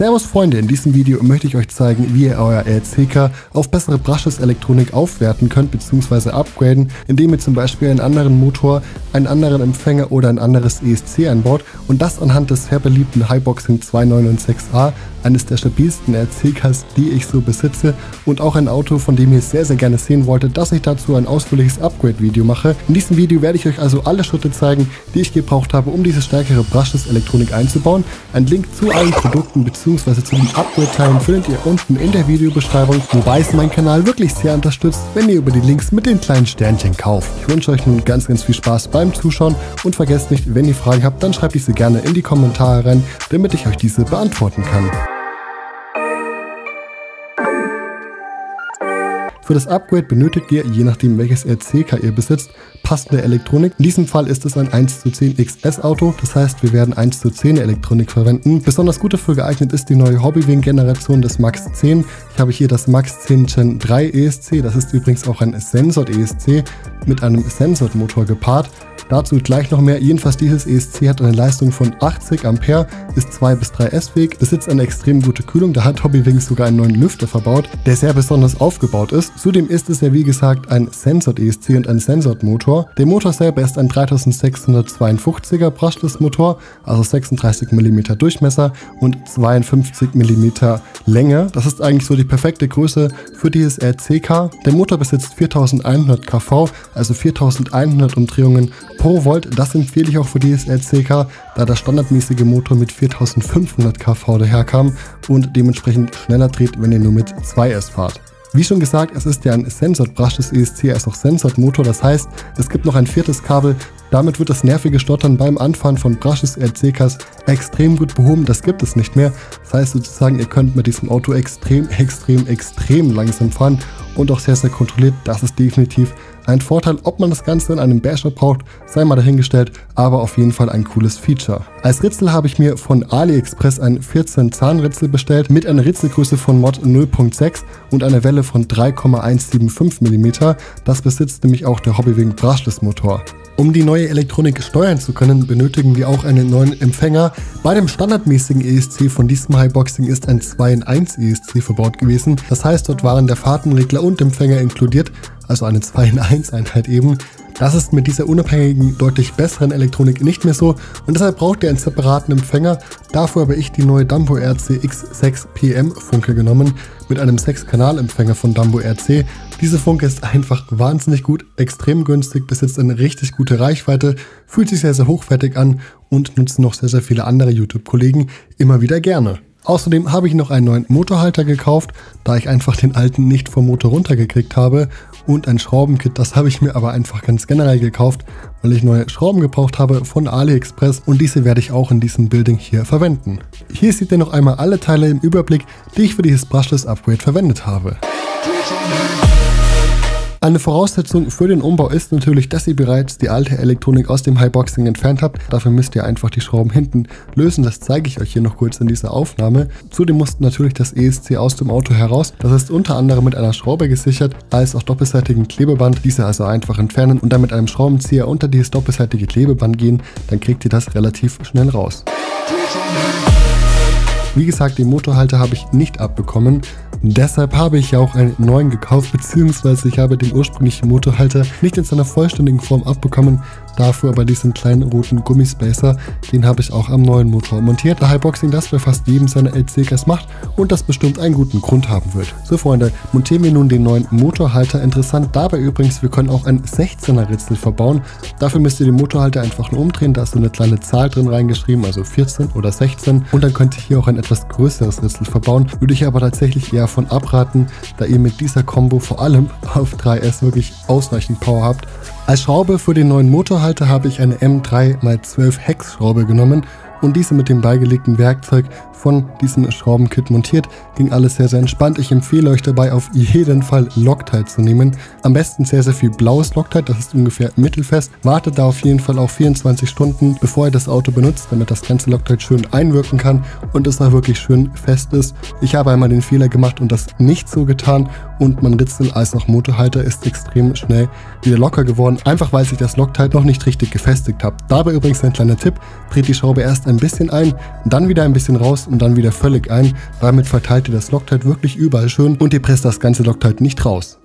Servus Freunde, in diesem Video möchte ich euch zeigen, wie ihr euer RCK auf bessere Brushless-Elektronik aufwerten könnt bzw. upgraden, indem ihr zum Beispiel einen anderen Motor, einen anderen Empfänger oder ein anderes ESC einbaut und das anhand des sehr beliebten Highboxing 296A, eines der stabilsten RCKs, die ich so besitze und auch ein Auto, von dem ihr sehr sehr gerne sehen wolltet, dass ich dazu ein ausführliches Upgrade-Video mache. In diesem Video werde ich euch also alle Schritte zeigen, die ich gebraucht habe, um diese stärkere Brushless-Elektronik einzubauen. Ein Link zu allen Produkten bzw. zu den Upgrade-Teilen findet ihr unten in der Videobeschreibung, wobei es meinen Kanal wirklich sehr unterstützt, wenn ihr über die Links mit den kleinen Sternchen kauft. Ich wünsche euch nun ganz ganz viel Spaß beim Zuschauen und vergesst nicht, wenn ihr Fragen habt, dann schreibt diese gerne in die Kommentare rein, damit ich euch diese beantworten kann. Für das Upgrade benötigt ihr, je nachdem welches RCK ihr besitzt, passende Elektronik. In diesem Fall ist es ein 1 zu 10 XS Auto, das heißt wir werden 1 zu 10 Elektronik verwenden. Besonders gut dafür geeignet ist die neue Hobbywing Generation des Max 10. Ich habe hier das Max 10 Gen 3 ESC, das ist übrigens auch ein Sensor ESC mit einem Sensor Motor gepaart. Dazu gleich noch mehr. Jedenfalls dieses ESC hat eine Leistung von 80 Ampere, ist 2 bis 3 S-fähig, besitzt eine extrem gute Kühlung. Da hat Hobbywings sogar einen neuen Lüfter verbaut, der sehr besonders aufgebaut ist. Zudem ist es ja wie gesagt ein Sensored ESC und ein Sensored Motor. Der Motor selber ist ein 3652er Brushless Motor, also 36 mm Durchmesser und 52 mm Länge. Das ist eigentlich so die perfekte Größe für dieses RCK. Der Motor besitzt 4100 kV, also 4100 Umdrehungen pro Volt. Das empfehle ich auch für dieses RCK, da der standardmäßige Motor mit 4500 kV daherkam und dementsprechend schneller dreht, wenn ihr nur mit 2S fahrt. Wie schon gesagt, es ist ja ein Sensored Brushless ESC als auch Sensored Motor, das heißt, es gibt noch ein viertes Kabel. Damit wird das nervige Stottern beim Anfahren von Brushless RCKs extrem gut behoben, das gibt es nicht mehr. Das heißt sozusagen, ihr könnt mit diesem Auto extrem, extrem, extrem langsam fahren und auch sehr, sehr kontrolliert. Das ist definitiv ein Vorteil, ob man das Ganze in einem Basher braucht, sei mal dahingestellt, aber auf jeden Fall ein cooles Feature. Als Ritzel habe ich mir von AliExpress ein 14 Zahn Ritzel bestellt mit einer Ritzelgröße von Mod 0.6 und einer Welle von 3,175 mm. Das besitzt nämlich auch der Hobbywing Brushless Motor. Um die neue Elektronik steuern zu können, benötigen wir auch einen neuen Empfänger. Bei dem standardmäßigen ESC von diesem Highboxing ist ein 2 in 1 ESC verbaut gewesen. Das heißt, dort waren der Fahrtenregler und Empfänger inkludiert also eine 2 in 1 Einheit eben. Das ist mit dieser unabhängigen, deutlich besseren Elektronik nicht mehr so und deshalb braucht ihr einen separaten Empfänger. Dafür habe ich die neue Dumbo RC X6 PM Funke genommen mit einem 6-Kanal-Empfänger von Dumbo RC. Diese Funke ist einfach wahnsinnig gut, extrem günstig, besitzt eine richtig gute Reichweite, fühlt sich sehr, sehr hochwertig an und nutzen noch sehr, sehr viele andere YouTube-Kollegen immer wieder gerne. Außerdem habe ich noch einen neuen Motorhalter gekauft, da ich einfach den alten nicht vom Motor runtergekriegt habe und ein Schraubenkit, das habe ich mir aber einfach ganz generell gekauft, weil ich neue Schrauben gebraucht habe von AliExpress und diese werde ich auch in diesem Building hier verwenden. Hier seht ihr noch einmal alle Teile im Überblick, die ich für dieses Brushless Upgrade verwendet habe. Eine Voraussetzung für den Umbau ist natürlich, dass ihr bereits die alte Elektronik aus dem Highboxing entfernt habt. Dafür müsst ihr einfach die Schrauben hinten lösen. Das zeige ich euch hier noch kurz in dieser Aufnahme. Zudem musst natürlich das ESC aus dem Auto heraus. Das ist unter anderem mit einer Schraube gesichert, als auch doppelseitigen Klebeband. Diese also einfach entfernen und dann mit einem Schraubenzieher unter dieses doppelseitige Klebeband gehen. Dann kriegt ihr das relativ schnell raus. Wie gesagt, den Motorhalter habe ich nicht abbekommen. Deshalb habe ich ja auch einen neuen gekauft, beziehungsweise ich habe den ursprünglichen Motorhalter nicht in seiner vollständigen Form abbekommen, dafür aber diesen kleinen roten Gummispacer, den habe ich auch am neuen Motor montiert. Der Highboxing das bei fast jedem seiner LCKs macht und das bestimmt einen guten Grund haben wird. So Freunde, montieren wir nun den neuen Motorhalter. Interessant dabei übrigens, wir können auch ein 16er Ritzel verbauen. Dafür müsst ihr den Motorhalter einfach nur umdrehen, da ist so eine kleine Zahl drin reingeschrieben, also 14 oder 16 und dann könnt ihr hier auch ein etwas größeres Ritzel verbauen. Würde ich aber tatsächlich eher davon abraten, da ihr mit dieser Combo vor allem auf 3S wirklich ausreichend Power habt. Als Schraube für den neuen Motorhalter habe ich eine M3x12 Hex Schraube genommen und diese mit dem beigelegten Werkzeug von diesem Schraubenkit montiert. Ging alles sehr, sehr entspannt. Ich empfehle euch dabei auf jeden Fall Loctite zu nehmen. Am besten sehr, sehr viel blaues Loctite, das ist ungefähr mittelfest. Wartet da auf jeden Fall auch 24 Stunden, bevor ihr das Auto benutzt, damit das ganze Loctite schön einwirken kann und es auch wirklich schön fest ist. Ich habe einmal den Fehler gemacht und das nicht so getan und mein Ritzel als auch Motorhalter ist extrem schnell wieder locker geworden, einfach weil sich das Loctite noch nicht richtig gefestigt hat. Dabei übrigens ein kleiner Tipp, dreht die Schraube erst ein bisschen ein, dann wieder ein bisschen raus und dann wieder völlig ein. Damit verteilt ihr das Loctite wirklich überall schön und ihr presst das ganze Loctite nicht raus.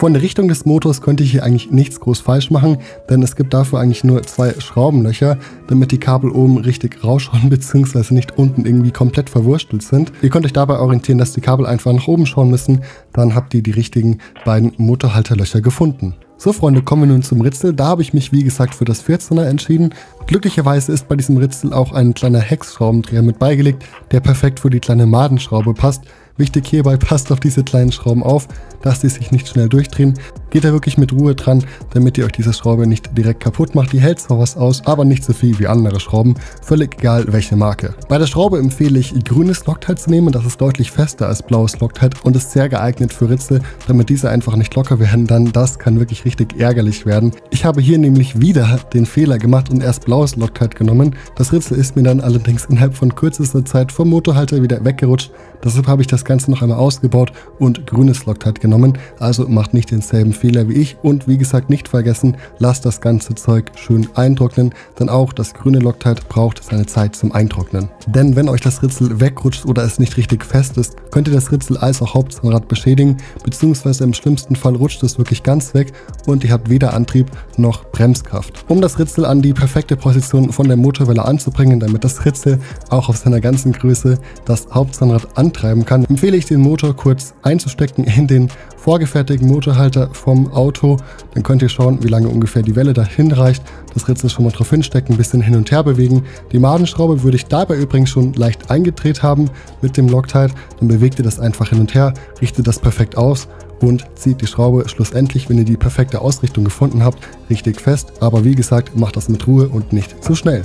Von der Richtung des Motors könnte ich hier eigentlich nichts groß falsch machen, denn es gibt dafür eigentlich nur zwei Schraubenlöcher, damit die Kabel oben richtig rausschauen bzw. nicht unten irgendwie komplett verwurstelt sind. Ihr könnt euch dabei orientieren, dass die Kabel einfach nach oben schauen müssen, dann habt ihr die richtigen beiden Motorhalterlöcher gefunden. So Freunde, kommen wir nun zum Ritzel. Da habe ich mich wie gesagt für das 14er entschieden. Glücklicherweise ist bei diesem Ritzel auch ein kleiner Hexschraubendreher mit beigelegt, der perfekt für die kleine Madenschraube passt. Wichtig hierbei, passt auf diese kleinen Schrauben auf, dass die sich nicht schnell durchdrehen. Geht da wirklich mit Ruhe dran, damit ihr euch diese Schraube nicht direkt kaputt macht. Die hält zwar was aus, aber nicht so viel wie andere Schrauben. Völlig egal welche Marke. Bei der Schraube empfehle ich grünes Loctite zu nehmen. Das ist deutlich fester als blaues Loctite und ist sehr geeignet für Ritzel, damit diese einfach nicht locker werden. Dann das kann wirklich richtig ärgerlich werden. Ich habe hier nämlich wieder den Fehler gemacht und erst blaues Loctite genommen. Das Ritzel ist mir dann allerdings innerhalb von kürzester Zeit vom Motorhalter wieder weggerutscht. Deshalb habe ich das Ganze noch einmal ausgebaut und grünes Loctite genommen. Also macht nicht denselben Fehler wie ich und wie gesagt nicht vergessen, lasst das ganze Zeug schön eintrocknen, denn auch das grüne Loctite braucht seine Zeit zum Eintrocknen. Denn wenn euch das Ritzel wegrutscht oder es nicht richtig fest ist, könnt ihr das Ritzel als auch Hauptzahnrad beschädigen, beziehungsweise im schlimmsten Fall rutscht es wirklich ganz weg und ihr habt weder Antrieb noch Bremskraft. Um das Ritzel an die perfekte Position von der Motorwelle anzubringen, damit das Ritzel auch auf seiner ganzen Größe das Hauptzahnrad antreiben kann, empfehle ich den Motor kurz einzustecken in den vorgefertigten Motorhalter vom Auto. Dann könnt ihr schauen, wie lange ungefähr die Welle dahin reicht. Das Ritzel schon mal drauf hinstecken, ein bisschen hin und her bewegen. Die Madenschraube würde ich dabei übrigens schon leicht eingedreht haben mit dem Loctite. Dann bewegt ihr das einfach hin und her, richtet das perfekt aus und zieht die Schraube schlussendlich, wenn ihr die perfekte Ausrichtung gefunden habt, richtig fest. Aber wie gesagt, macht das mit Ruhe und nicht zu schnell.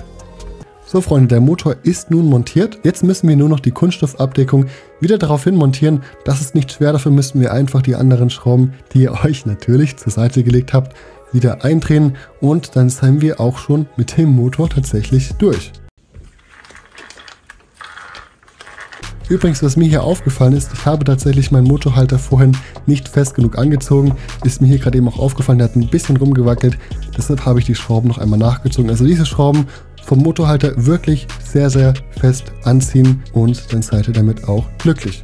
So Freunde, der Motor ist nun montiert. Jetzt müssen wir nur noch die Kunststoffabdeckung wieder daraufhin montieren. Das ist nicht schwer, dafür müssen wir einfach die anderen Schrauben, die ihr euch natürlich zur Seite gelegt habt, wieder eindrehen und dann sind wir auch schon mit dem Motor tatsächlich durch. Übrigens, was mir hier aufgefallen ist, ich habe tatsächlich meinen Motorhalter vorhin nicht fest genug angezogen. Ist mir hier gerade eben auch aufgefallen, der hat ein bisschen rumgewackelt. Deshalb habe ich die Schrauben noch einmal nachgezogen. Also diese Schrauben vom Motorhalter wirklich sehr, sehr fest anziehen und dann seid ihr damit auch glücklich.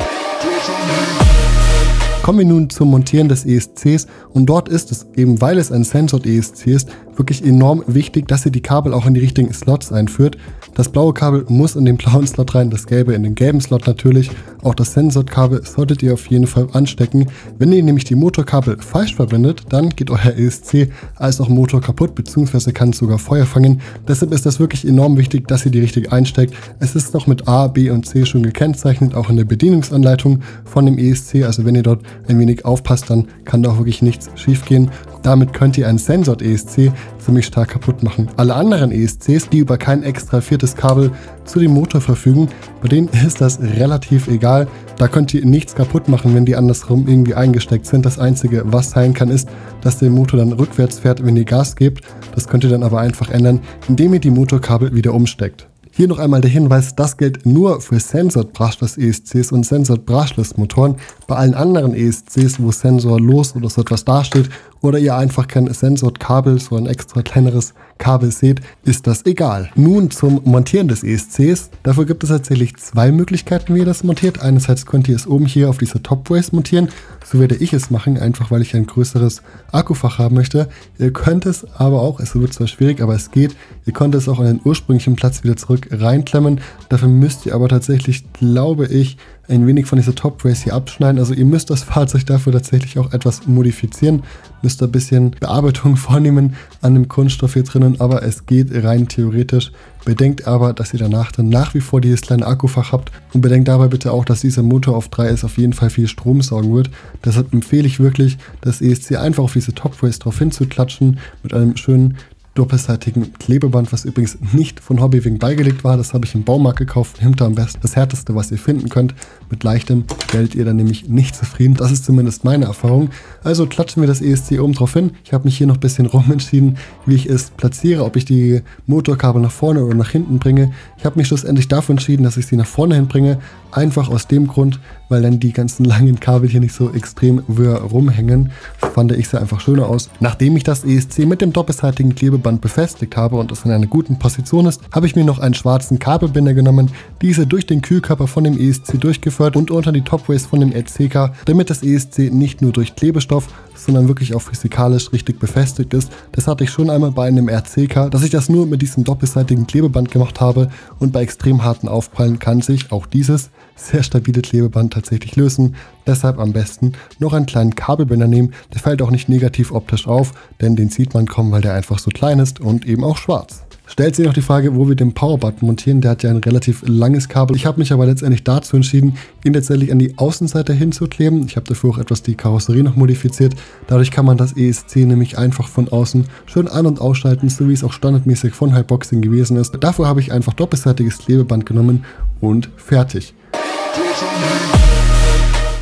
Kommen wir nun zum Montieren des ESCs und dort ist es, eben weil es ein Sensor ESC ist, wirklich enorm wichtig, dass ihr die Kabel auch in die richtigen Slots einführt. Das blaue Kabel muss in den blauen Slot rein, das gelbe in den gelben Slot natürlich. Auch das Sensorkabel solltet ihr auf jeden Fall anstecken. Wenn ihr nämlich die Motorkabel falsch verwendet, dann geht euer ESC als auch Motor kaputt, beziehungsweise kann sogar Feuer fangen. Deshalb ist das wirklich enorm wichtig, dass ihr die richtig einsteckt. Es ist noch mit A, B und C schon gekennzeichnet, auch in der Bedienungsanleitung von dem ESC. Also wenn ihr dort ein wenig aufpasst, dann kann da auch wirklich nichts schief gehen. Damit könnt ihr ein Sensor ESC ziemlich stark kaputt machen. Alle anderen ESCs, die über kein extra viertes Kabel zu dem Motor verfügen, bei denen ist das relativ egal. Da könnt ihr nichts kaputt machen, wenn die andersrum irgendwie eingesteckt sind. Das Einzige, was sein kann, ist, dass der Motor dann rückwärts fährt, wenn ihr Gas gebt. Das könnt ihr dann aber einfach ändern, indem ihr die Motorkabel wieder umsteckt. Hier noch einmal der Hinweis, das gilt nur für Censored Brushless ESCs und Censored Brushless Motoren. Bei allen anderen ESCs, wo Sensor los oder so etwas dasteht oder ihr einfach kein Censored Kabel, so ein extra kleineres Kabel seht, ist das egal. Nun zum Montieren des ESCs. Dafür gibt es tatsächlich zwei Möglichkeiten, wie ihr das montiert. Einerseits könnt ihr es oben hier auf dieser Top Brace montieren. So werde ich es machen, einfach weil ich ein größeres Akkufach haben möchte. Ihr könnt es aber auch, es wird zwar schwierig, aber es geht. Ihr könnt es auch an den ursprünglichen Platz wieder zurück reinklemmen. Dafür müsst ihr aber tatsächlich, glaube ich, ein wenig von dieser Top Race hier abschneiden. Also ihr müsst das Fahrzeug dafür tatsächlich auch etwas modifizieren, müsst ein bisschen Bearbeitung vornehmen an dem Kunststoff hier drinnen, aber es geht rein theoretisch. Bedenkt aber, dass ihr danach dann nach wie vor dieses kleine Akkufach habt und bedenkt dabei bitte auch, dass dieser Motor auf 3S auf jeden Fall viel Strom saugen wird. Deshalb empfehle ich wirklich, das ESC einfach auf diese Top Race drauf hinzuklatschen mit einem schönen doppelseitigen Klebeband, was übrigens nicht von Hobbywing beigelegt war. Das habe ich im Baumarkt gekauft. Hinter am besten das härteste, was ihr finden könnt. Mit leichtem werdet ihr dann nämlich nicht zufrieden. Das ist zumindest meine Erfahrung. Also klatschen wir das ESC oben drauf hin. Ich habe mich hier noch ein bisschen rumentschieden, wie ich es platziere, ob ich die Motorkabel nach vorne oder nach hinten bringe. Ich habe mich schlussendlich dafür entschieden, dass ich sie nach vorne hinbringe. Einfach aus dem Grund, weil dann die ganzen langen Kabel hier nicht so extrem wirr rumhängen. Fand ich sehr einfach schöner aus. Nachdem ich das ESC mit dem doppelseitigen Klebeband befestigt habe und es in einer guten Position ist, habe ich mir noch einen schwarzen Kabelbinder genommen, diese durch den Kühlkörper von dem ESC durchgeführt und unter die Topways von dem RCK, damit das ESC nicht nur durch Klebestoff, sondern wirklich auch physikalisch richtig befestigt ist. Das hatte ich schon einmal bei einem RCK, dass ich das nur mit diesem doppelseitigen Klebeband gemacht habe und bei extrem harten Aufprallen kann sich auch dieses sehr stabile Klebeband tatsächlich lösen. Deshalb am besten noch einen kleinen Kabelbinder nehmen. Der fällt auch nicht negativ optisch auf, denn den sieht man kommen, weil der einfach so klein ist und eben auch schwarz. Stellt sich noch die Frage, wo wir den Powerbutton montieren. Der hat ja ein relativ langes Kabel. Ich habe mich aber letztendlich dazu entschieden, ihn letztendlich an die Außenseite hinzukleben. Ich habe dafür auch etwas die Karosserie noch modifiziert. Dadurch kann man das ESC nämlich einfach von außen schön an- und ausschalten, so wie es auch standardmäßig von Hyboxing gewesen ist. Dafür habe ich einfach doppelseitiges Klebeband genommen und fertig.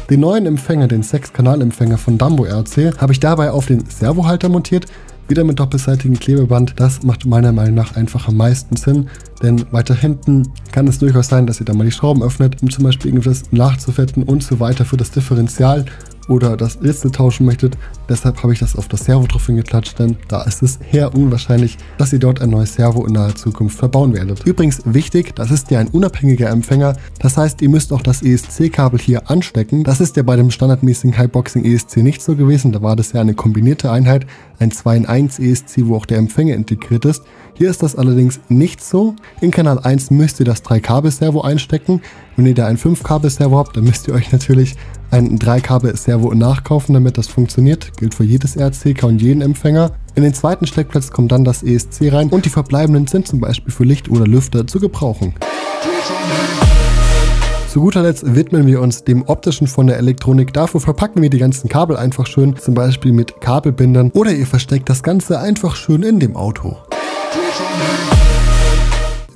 Den neuen Empfänger, den 6-Kanal-Empfänger von Dumbo RC, habe ich dabei auf den Servohalter montiert. Wieder mit doppelseitigem Klebeband. Das macht meiner Meinung nach einfach am meisten Sinn. Denn weiter hinten kann es durchaus sein, dass ihr da mal die Schrauben öffnet, um zum Beispiel irgendwas nachzufetten und so weiter für das Differential oder das Ritzel tauschen möchtet. Deshalb habe ich das auf das Servo drauf hingeklatscht, denn da ist es eher unwahrscheinlich, dass ihr dort ein neues Servo in naher Zukunft verbauen werdet. Übrigens wichtig, das ist ja ein unabhängiger Empfänger, das heißt, ihr müsst auch das ESC-Kabel hier anstecken. Das ist ja bei dem standardmäßigen Highboxing ESC nicht so gewesen, da war das ja eine kombinierte Einheit, ein 2 in 1 ESC, wo auch der Empfänger integriert ist. Hier ist das allerdings nicht so. In Kanal 1 müsst ihr das 3-Kabel-Servo einstecken. Wenn ihr da ein 5-Kabel-Servo habt, dann müsst ihr euch natürlich ein 3-Kabel-Servo nachkaufen, damit das funktioniert. Gilt für jedes RCK und jeden Empfänger. In den zweiten Steckplatz kommt dann das ESC rein und die verbleibenden sind zum Beispiel für Licht oder Lüfter zu gebrauchen. Zu guter Letzt widmen wir uns dem optischen von der Elektronik. Dafür verpacken wir die ganzen Kabel einfach schön, zum Beispiel mit Kabelbindern oder ihr versteckt das Ganze einfach schön in dem Auto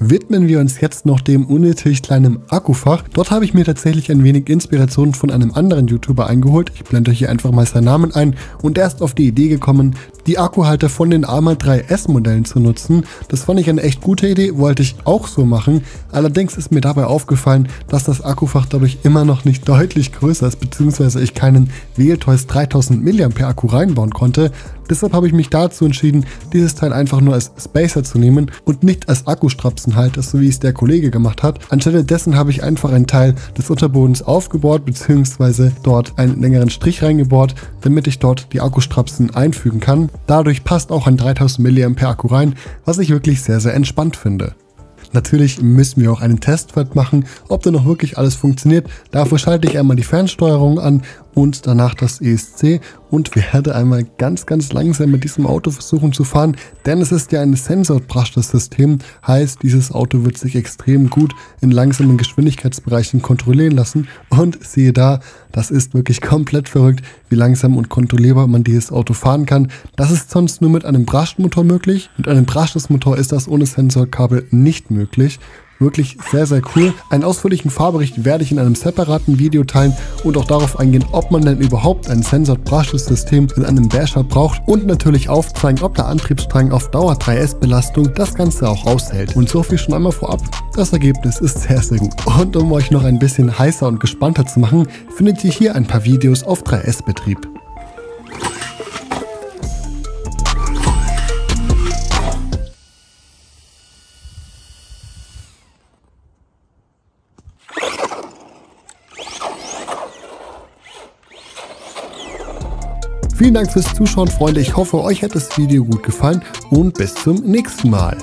widmen wir uns jetzt noch dem unnötig kleinen Akkufach. Dort habe ich mir tatsächlich ein wenig Inspiration von einem anderen YouTuber eingeholt. Ich blende euch hier einfach mal seinen Namen ein und er ist auf die Idee gekommen, die Akkuhalter von den Arma 3S Modellen zu nutzen. Das fand ich eine echt gute Idee, wollte ich auch so machen. Allerdings ist mir dabei aufgefallen, dass das Akkufach dadurch immer noch nicht deutlich größer ist, beziehungsweise ich keinen WLTOIS 3000 mAh Akku reinbauen konnte. Deshalb habe ich mich dazu entschieden, dieses Teil einfach nur als Spacer zu nehmen und nicht als Akkustrapsenhalter, so wie es der Kollege gemacht hat. Anstelle dessen habe ich einfach einen Teil des Unterbodens aufgebohrt, beziehungsweise dort einen längeren Strich reingebohrt, damit ich dort die Akkustrapsen einfügen kann. Dadurch passt auch ein 3000 mAh Akku rein, was ich wirklich sehr, sehr entspannt finde. Natürlich müssen wir auch einen Testfahrt machen, ob da noch wirklich alles funktioniert. Dafür schalte ich einmal die Fernsteuerung an und danach das ESC und werde einmal ganz, ganz langsam mit diesem Auto versuchen zu fahren, denn es ist ja ein sensorbrushless System, heißt dieses Auto wird sich extrem gut in langsamen Geschwindigkeitsbereichen kontrollieren lassen und siehe da, das ist wirklich komplett verrückt, wie langsam und kontrollierbar man dieses Auto fahren kann. Das ist sonst nur mit einem Brushless-Motor möglich. Mit einem Brushless-Motor ist das ohne Sensorkabel nicht möglich. Wirklich sehr, sehr cool. Einen ausführlichen Fahrbericht werde ich in einem separaten Video teilen und auch darauf eingehen, ob man denn überhaupt ein Sensored Brushless System in einem Basher braucht und natürlich aufzeigen, ob der Antriebsstrang auf Dauer 3S-Belastung das Ganze auch aushält. Und so viel schon einmal vorab. Das Ergebnis ist sehr, sehr gut. Und um euch noch ein bisschen heißer und gespannter zu machen, findet ihr hier ein paar Videos auf 3S-Betrieb. Vielen Dank fürs Zuschauen, Freunde. Ich hoffe, euch hat das Video gut gefallen und bis zum nächsten Mal.